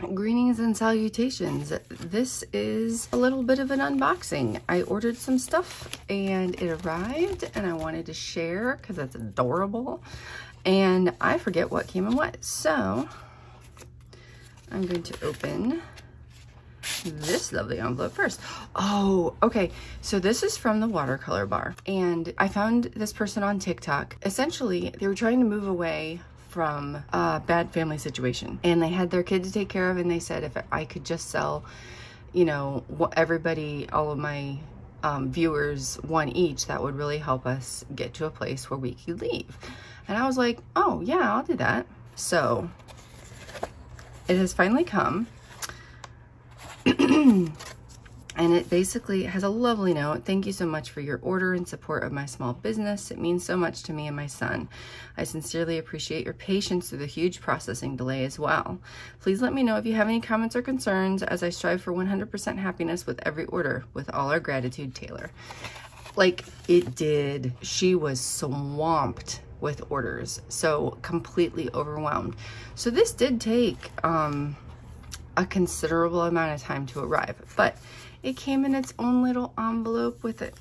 Greetings and salutations. This is a little bit of an unboxing. I ordered some stuff and it arrived and I wanted to share because it's adorable. And I forget what came in what. So I'm going to open this lovely envelope first. Oh, okay. So this is from the watercolor bar. And I found this person on TikTok. Essentially, they were trying to move away from a bad family situation. And they had their kid to take care of and they said if I could just sell you know what everybody all of my um, viewers one each that would really help us get to a place where we could leave. And I was like oh yeah I'll do that. So it has finally come And it basically has a lovely note. Thank you so much for your order and support of my small business. It means so much to me and my son. I sincerely appreciate your patience through the huge processing delay as well. Please let me know if you have any comments or concerns as I strive for 100% happiness with every order. With all our gratitude, Taylor. Like it did. She was swamped with orders. So completely overwhelmed. So this did take um, a considerable amount of time to arrive. But it came in its own little envelope with it.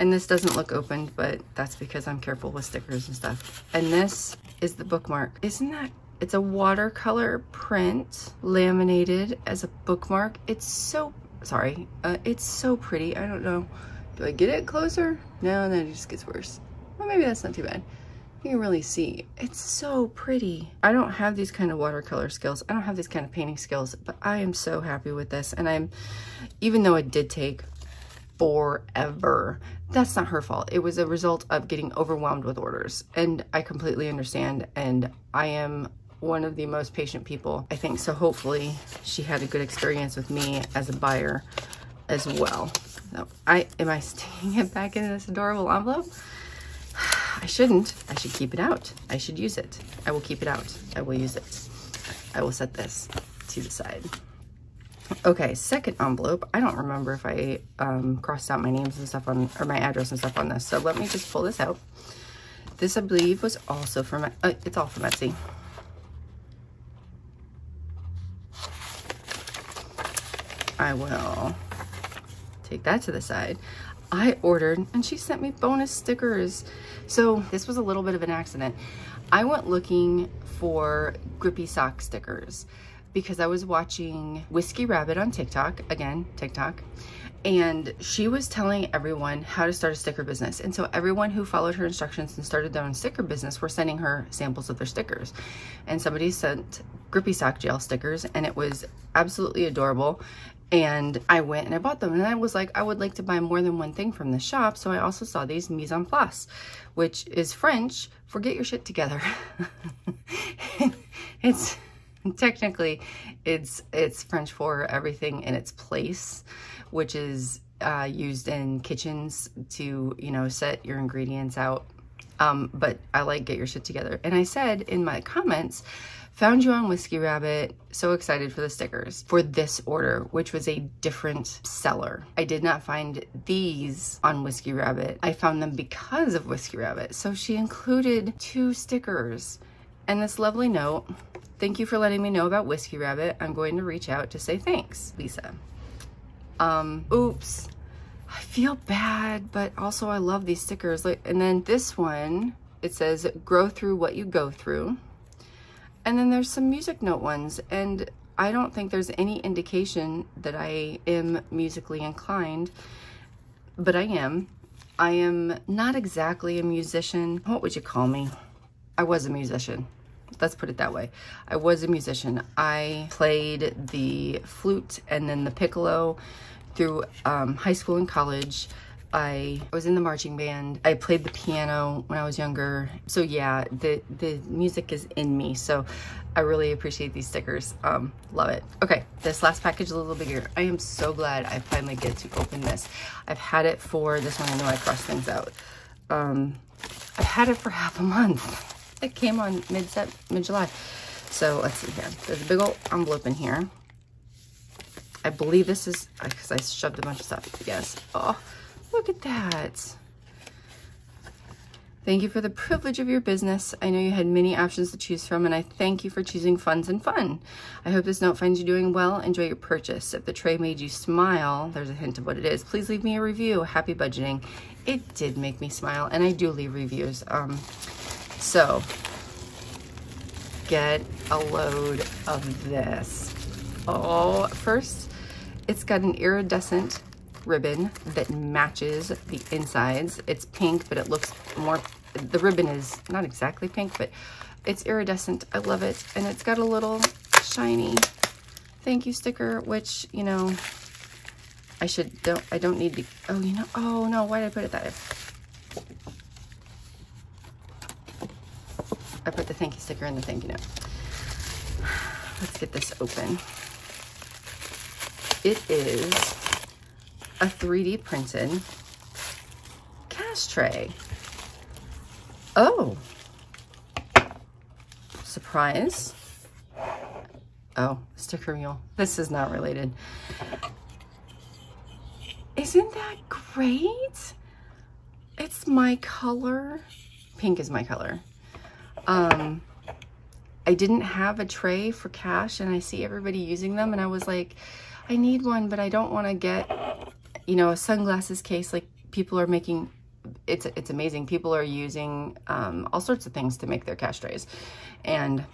And this doesn't look opened, but that's because I'm careful with stickers and stuff. And this is the bookmark. Isn't that, it's a watercolor print laminated as a bookmark. It's so, sorry, uh, it's so pretty. I don't know. Do I get it closer? No, and then it just gets worse. Well, maybe that's not too bad you can really see. It's so pretty. I don't have these kind of watercolor skills. I don't have these kind of painting skills, but I am so happy with this. And I'm, even though it did take forever, that's not her fault. It was a result of getting overwhelmed with orders. And I completely understand. And I am one of the most patient people, I think. So hopefully she had a good experience with me as a buyer as well. So I, am I sticking it back in this adorable envelope? I shouldn't. I should keep it out. I should use it. I will keep it out. I will use it. I will set this to the side. Okay, second envelope. I don't remember if I um, crossed out my names and stuff on, or my address and stuff on this. So let me just pull this out. This, I believe, was also from, uh, it's all from Etsy. I will take that to the side. I ordered and she sent me bonus stickers. So this was a little bit of an accident. I went looking for grippy sock stickers because I was watching Whiskey Rabbit on TikTok, again, TikTok, and she was telling everyone how to start a sticker business. And so everyone who followed her instructions and started their own sticker business were sending her samples of their stickers. And somebody sent Grippy Sock Gel stickers and it was absolutely adorable and I went and I bought them. And I was like I would like to buy more than one thing from the shop. So I also saw these mise en place which is French. For get your shit together. It's technically it's it's French for everything in its place which is uh, used in kitchens to you know set your ingredients out um, but I like get your shit together and I said in my comments Found you on Whiskey Rabbit. So excited for the stickers for this order, which was a different seller. I did not find these on Whiskey Rabbit. I found them because of Whiskey Rabbit. So she included two stickers and this lovely note. Thank you for letting me know about Whiskey Rabbit. I'm going to reach out to say thanks, Lisa. Um, oops. I feel bad, but also I love these stickers. Like, and then this one, it says, grow through what you go through. And then there's some music note ones. And I don't think there's any indication that I am musically inclined, but I am. I am not exactly a musician. What would you call me? I was a musician. Let's put it that way. I was a musician. I played the flute and then the piccolo through um, high school and college. I was in the marching band. I played the piano when I was younger. So yeah, the, the music is in me. So I really appreciate these stickers. Um, love it. Okay, this last package is a little bigger. I am so glad I finally get to open this. I've had it for, this one I know I crossed things out. Um, I've had it for half a month. It came on mid-July. So let's see here. There's a big old envelope in here. I believe this is, because I shoved a bunch of stuff, yes. Oh, Look at that. Thank you for the privilege of your business. I know you had many options to choose from, and I thank you for choosing funds and fun. I hope this note finds you doing well. Enjoy your purchase. If the tray made you smile, there's a hint of what it is. Please leave me a review. Happy budgeting. It did make me smile, and I do leave reviews. Um, so, get a load of this. Oh, first, it's got an iridescent ribbon that matches the insides. It's pink, but it looks more the ribbon is not exactly pink, but it's iridescent. I love it. And it's got a little shiny thank you sticker, which, you know, I should, don't, I don't need to, oh, you know, oh no, why did I put it that way? I put the thank you sticker in the thank you note. Let's get this open. It is a 3D printed cash tray. Oh. Surprise. Oh, sticker mule. This is not related. Isn't that great? It's my color. Pink is my color. Um, I didn't have a tray for cash and I see everybody using them and I was like, I need one, but I don't want to get, you know, a sunglasses case like people are making it's it's amazing. People are using um, all sorts of things to make their cash trays, and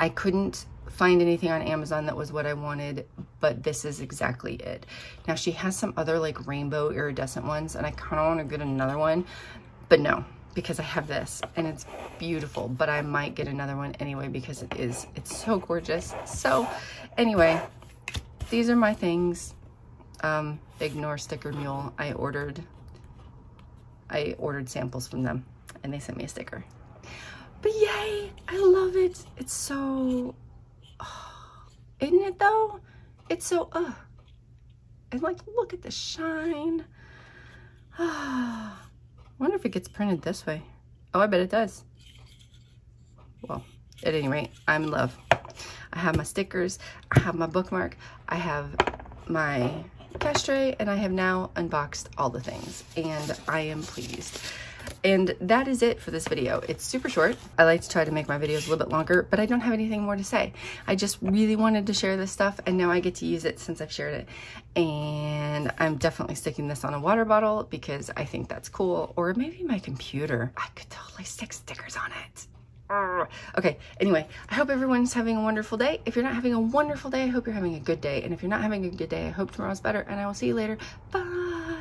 I couldn't find anything on Amazon that was what I wanted, but this is exactly it. Now she has some other like rainbow iridescent ones, and I kind of want to get another one, but no, because I have this and it's beautiful, but I might get another one anyway because it is, it's so gorgeous. So anyway, these are my things. Um, ignore sticker mule. I ordered I ordered samples from them and they sent me a sticker. But yay, I love it. It's so, oh, isn't it though? It's so, uh, and like, look at the shine. Ah, wonder if it gets printed this way. Oh, I bet it does. Well, at any rate, I'm in love. I have my stickers, I have my bookmark, I have my cash tray and I have now unboxed all the things and I am pleased. And that is it for this video. It's super short. I like to try to make my videos a little bit longer, but I don't have anything more to say. I just really wanted to share this stuff and now I get to use it since I've shared it. And I'm definitely sticking this on a water bottle because I think that's cool. Or maybe my computer. I could totally stick stickers on it. Okay, anyway, I hope everyone's having a wonderful day. If you're not having a wonderful day, I hope you're having a good day. And if you're not having a good day, I hope tomorrow's better. And I will see you later. Bye.